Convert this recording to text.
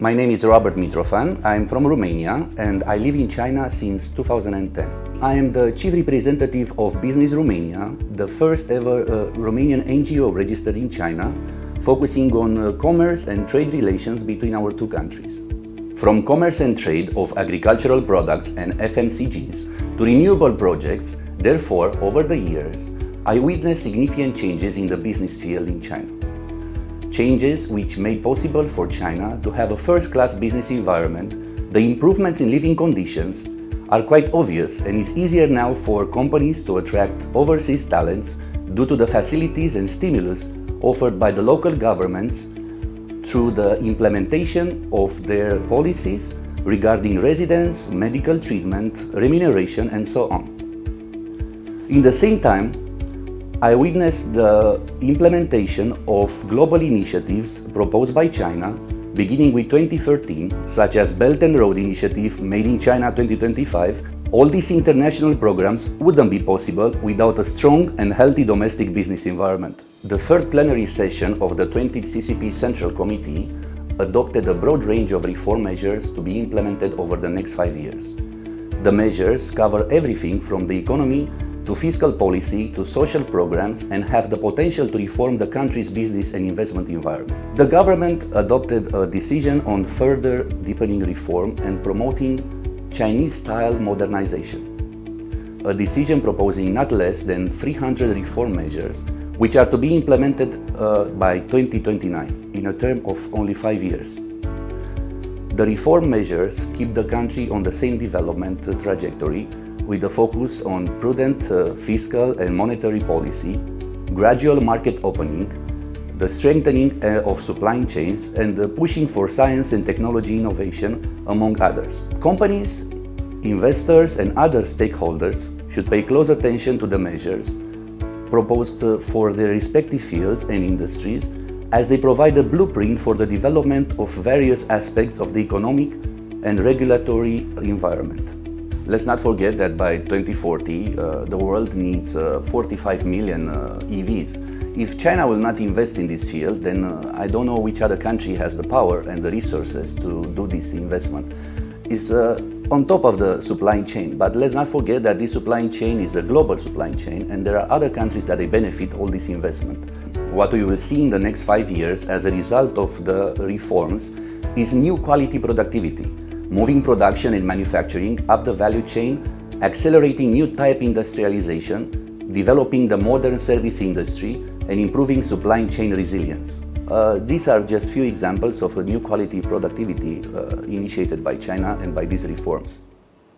My name is Robert Mitrofan. I'm from Romania and I live in China since 2010. I am the chief representative of Business Romania, the first ever uh, Romanian NGO registered in China, focusing on uh, commerce and trade relations between our two countries. From commerce and trade of agricultural products and FMCGs to renewable projects, therefore, over the years, I witnessed significant changes in the business field in China. Changes which made possible for China to have a first-class business environment, the improvements in living conditions are quite obvious and it's easier now for companies to attract overseas talents due to the facilities and stimulus offered by the local governments through the implementation of their policies regarding residence, medical treatment, remuneration and so on. In the same time, I witnessed the implementation of global initiatives proposed by China, beginning with 2013, such as Belt and Road Initiative Made in China 2025. All these international programs wouldn't be possible without a strong and healthy domestic business environment. The third plenary session of the 20th CCP Central Committee adopted a broad range of reform measures to be implemented over the next five years. The measures cover everything from the economy to fiscal policy to social programs and have the potential to reform the country's business and investment environment. The government adopted a decision on further deepening reform and promoting Chinese-style modernization. A decision proposing not less than 300 reform measures which are to be implemented uh, by 2029 in a term of only five years. The reform measures keep the country on the same development trajectory with a focus on prudent uh, fiscal and monetary policy, gradual market opening, the strengthening uh, of supply chains, and the pushing for science and technology innovation, among others. Companies, investors, and other stakeholders should pay close attention to the measures proposed uh, for their respective fields and industries as they provide a blueprint for the development of various aspects of the economic and regulatory environment. Let's not forget that by 2040, uh, the world needs uh, 45 million uh, EVs. If China will not invest in this field, then uh, I don't know which other country has the power and the resources to do this investment. It's uh, on top of the supply chain, but let's not forget that this supply chain is a global supply chain and there are other countries that they benefit all this investment. What we will see in the next five years as a result of the reforms is new quality productivity moving production and manufacturing up the value chain, accelerating new type industrialization, developing the modern service industry, and improving supply chain resilience. Uh, these are just few examples of a new quality productivity uh, initiated by China and by these reforms.